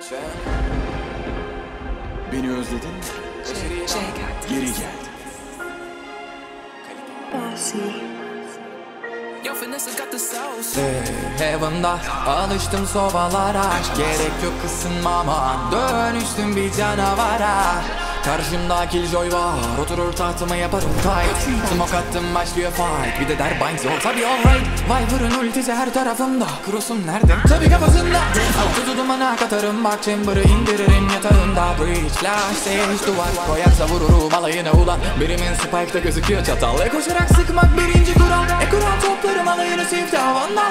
Sen beni özledin mi? Geri gel. Yo, Vanessa got the sauce. Heaven'da alıştım sobalara Gerek yok ısınmama Dönüştüm bir canavara Karşımda killjoy var. Oturur tahtıma yaparım. Tight Smoke attım başlıyor fight. Bir de der binds yok tabi alright. Viper'ın ultisi her tarafımda. Cross'um nerede? Tabi kafasında. Tutu dumana katarım. Bak chamber'ı indiririm yatağında. Breach, flash, sage, duvar. Koyarsa vururum alayına ulan. Birimin spike'da gözüküyor çatal. E koşarak sıkmak birinci kural. E kural toplarım alayını siftah Ondan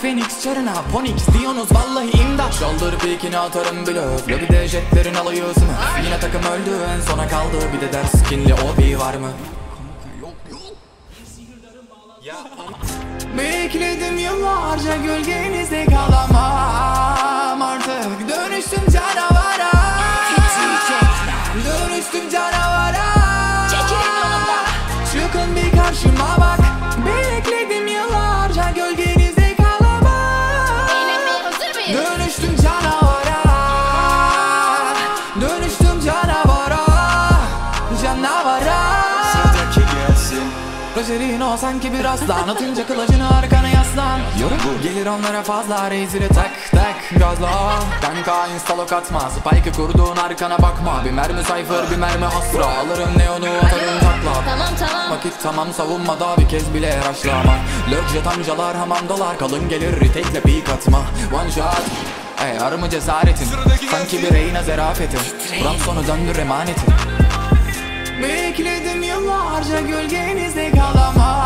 Phoenix çarına Ponix diyorsunuz vallahi imdat. Shoulder pickini atarım blöf Lobide jetlerin alayı sınıf Yine takım öldü en sona kaldı. Bir de der skinli OB var mı? Bekledim yıllarca gölgenizde kalamam. Artık dönüştüm canavara Dönüştüm canavara Canavara Sıradaki gelsin. Rogerino sanki bir aslan. Atınca kılıcını arkana yaslan. Yorum Gelir onlara fazla rezili. Tak tak gazla. Kanka instalok atma. Spike'ı kurduğun arkana bakma. Bir mermi cypher bir mermi astra Alırım neonu atarım takla. Tamam tamam. Vakit tamam savunmada bir kez bile raşlama Lurkjet amcalar hamamdalar. Kalın gelir retake'le peek atma. One shot Ey arımı cesaretin. Sanki bir reyna zerafetin Buram sonu döndür emanetin. Bekledim yıllarca gölgenizde kalamam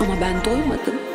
Ama ben doymadım.